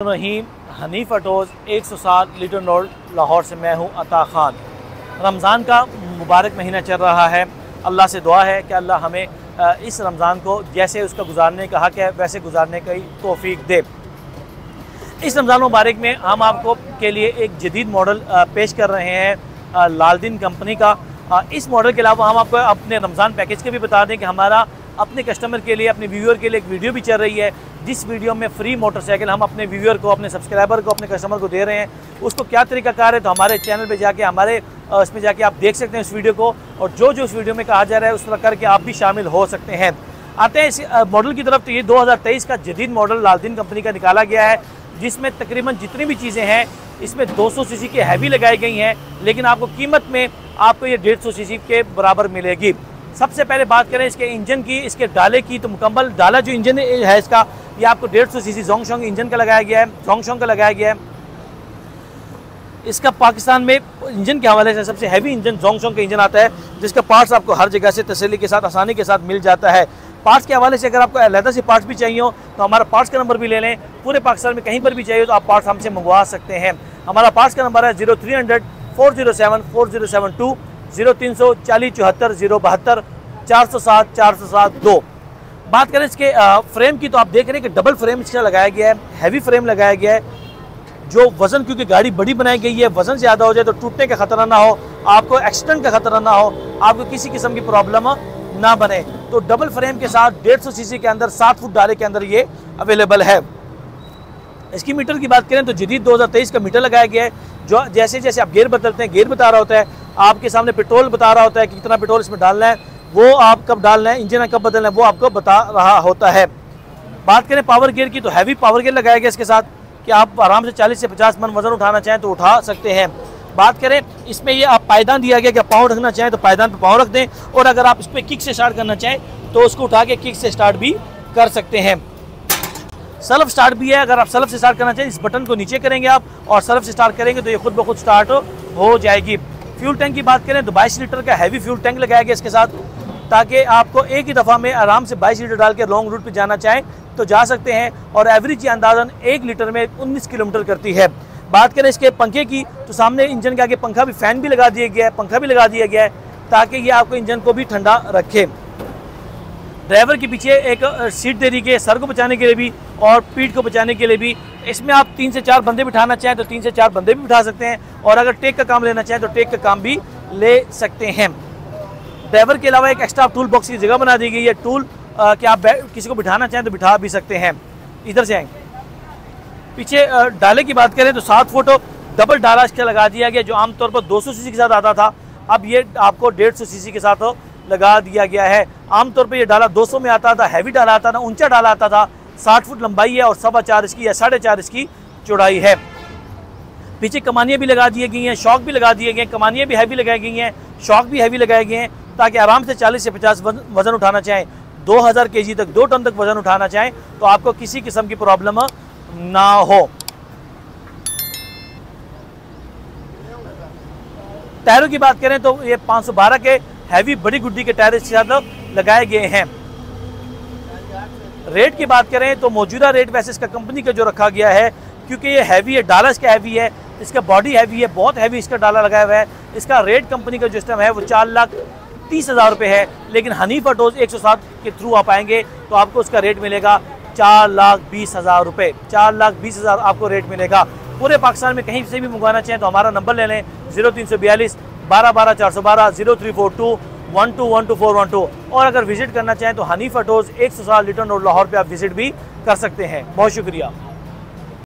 रहीम Hanif अटोज़ 107 litre नोड लाहौर से मैं हूँ अता ख़ान। रमज़ान का मुबारक महीना चल रहा है। अल्लाह से दुआ है कि अल्लाह हमें इस रमज़ान को जैसे उसका गुजारने का हक है, वैसे गुजारने की तोफ़ी दे। इस रमज़ान मुबारक में हम आपको के लिए एक जदीद मॉडल पेश कर रहे हैं लालदीन कंपनी का। इस मॉडल के अलावा हम आपको अपने रमज़ान पैकेज के भी बता दें कि हमारा अपने कस्टमर के लिए, अपने व्यूअर के लिए एक वीडियो भी चल रही है, जिस वीडियो में फ्री मोटरसाइकिल हम अपने व्यूअर को, अपने सब्सक्राइबर को, अपने कस्टमर को दे रहे हैं, उसको क्या तरीका कार है तो हमारे चैनल पर जाके, हमारे उसमें जाके आप देख सकते हैं उस वीडियो को, और जो जो उस वीडियो में कहा जा रहा है, उस तरह करके आप भी शामिल हो सकते हैं। आते हैं इस मॉडल की तरफ़ तो ये 2023 का जदीद मॉडल लालदीन कंपनी का निकाला गया है, जिसमें तकरीबन जितनी भी चीज़ें हैं, इसमें 200 सीसी की हैवी लगाई गई हैं, लेकिन आपको कीमत में आपको ये डेढ़ सौ सी के बराबर मिलेगी। सबसे पहले बात करें इसके इंजन की, इसके डाले की। तो मुकम्मल डाला जो इंजन है इसका, ये आपको डेढ़ सौ सी सी जोंगशोंग इंजन का लगाया गया है, जोंगशोंग का लगाया गया है। इसका पाकिस्तान में इंजन के हवाले से सबसे हैवी इंजन जोंगशोंग का इंजन आता है, जिसका पार्ट्स आपको हर जगह से तसली के साथ, आसानी के साथ मिल जाता है। पार्ट्स के हवाले से अगर आपको अलहदा से पार्ट्स भी चाहिए हो तो हमारा पार्ट्स का नंबर भी ले लें। पूरे पाकिस्तान में कहीं पर भी चाहिए तो आप पार्ट्स हमसे मंगवा सकते हैं। हमारा पार्ट्स का नंबर है zero three hundred four zero seven four zero seven two zero तीन सौ चालीस चौहत्तर, ज़ीरो बहत्तर, चार सौ सात, चार सौ सात, दो। बात करें इसके फ्रेम की तो आप देख रहे हैं कि डबल फ्रेम इसका लगाया गया है, हैवी फ्रेम लगाया गया है। जो वज़न, क्योंकि गाड़ी बड़ी बनाई गई है, वज़न ज़्यादा हो जाए तो टूटने का खतरा ना हो, आपको एक्सीडेंट का खतरा ना हो, आपको किसी किस्म की प्रॉब्लम ना बने। तो डबल फ्रेम के साथ डेढ़ सौ सी के अंदर, सात फुट डाले के अंदर ये अवेलेबल है। इसकी मीटर की बात करें तो जदीद 2023 का मीटर लगाया गया है जो जैसे जैसे आप गेयर बदलते हैं, गेयर बता रहा होता है, आपके सामने पेट्रोल बता रहा होता है कि कितना पेट्रोल इसमें डालना है, वो आप कब डालना है, इंजन कब बदलना है, वो आपको बता रहा होता है। बात करें पावर गेयर की तो हैवी पावर गेयर लगाया गया इसके साथ कि आप आराम से 40 से 50 मन वज़न उठाना चाहें तो उठा सकते हैं। बात करें, इसमें ये आप पायदान दिया गया कि पाँव रखना चाहें तो पायदान पर पाँव रख दें और अगर आप इस पर किक से स्टार्ट करना चाहें तो उसको उठा के किक से स्टार्ट भी कर सकते हैं। सेल्फ स्टार्ट भी है, अगर आप सेल्फ से स्टार्ट करना चाहें, इस बटन को नीचे करेंगे आप और सेल्फ से स्टार्ट करेंगे तो ये खुद ब खुद स्टार्ट हो जाएगी। फ्यूल टैंक की बात करें तो 22 लीटर का हैवी फ्यूल टैंक लगाया गया इसके साथ, ताकि आपको एक ही दफ़ा में आराम से 22 लीटर डाल के लॉन्ग रूट पर जाना चाहें तो जा सकते हैं और एवरेज ये अंदाजन एक लीटर में 19 किलोमीटर करती है। बात करें इसके पंखे की तो सामने इंजन के आगे पंखा भी फ़ैन भी लगा दिया गया है, पंखा भी लगा दिया गया है, ताकि ये आपको इंजन को भी ठंडा रखे। ड्राइवर के पीछे एक सीट दे दी गई सर को बचाने के लिए भी और पीठ को बचाने के लिए भी इसमें आप तीन से चार बंदे बिठाना चाहें तो तीन से चार बंदे भी बिठा सकते हैं और अगर टेक का काम लेना चाहें तो टेक का काम भी ले सकते हैं। ड्राइवर के अलावा एक एक्स्ट्रा टूल बॉक्स की जगह बना दी गई है। टूल कि आप किसी को बिठाना चाहें तो बिठा भी सकते हैं। इधर से आएँगे। पीछे डाले की बात करें तो सात फ़ोटो डबल डाला इसका लगा दिया गया, जो आमतौर पर 200 सीसी के साथ आता था। अब ये आपको 150 सीसी के साथ लगा दिया गया है। आमतौर पर ये डाला 200 में आता था हैवी डाला आता था, ऊँचा डाला आता था। 60 फुट लंबाई है और सवा चार इसकी या साढ़े चार इसकी चौड़ाई है। पीछे कमानियाँ भी लगा दी गई हैं, शौक भी लगा दिए गए हैं, कमानियाँ भी हैवी लगाई गई हैं, शौक भी हैवी लगाए गए हैं, ताकि आराम से 40 से 50 वज़न उठाना चाहें। 2000 केजी तक, दो टन तक वज़न उठाना चाहें तो आपको किसी किस्म की प्रॉब्लम ना हो। टायरों की बात करें तो ये 512 के हैवी बड़ी गुड्डी के टायर इसके साथ लगाए गए हैं। रेट की बात करें तो मौजूदा रेट वैसे इसका कंपनी का जो रखा गया है, क्योंकि ये हैवी है डाला इसका हैवी है, इसका बॉडी हैवी है, बहुत हैवी इसका डाला लगाया हुआ है। इसका रेट कंपनी का जो सिस्टम है वो चार लाख तीस हज़ार रुपये है, लेकिन हनीफा डोज एक सौ सात के थ्रू आप आएँगे तो आपको उसका रेट मिलेगा चार लाख बीस हज़ार रुपये चार लाख बीस हज़ार आपको रेट मिलेगा। पूरे पाकिस्तान में कहीं से भी मंगवाना चाहें तो हमारा नंबर ले लें, ज़ीरो तीन सौ बयालीस, बारह बारह चार सौ बारह, zero three four two one two one two four one two और अगर विज़िट करना चाहें तो हनीफा फटोज एक सौ साल रिटर्न और लाहौर पे आप विज़िट भी कर सकते हैं। बहुत शुक्रिया।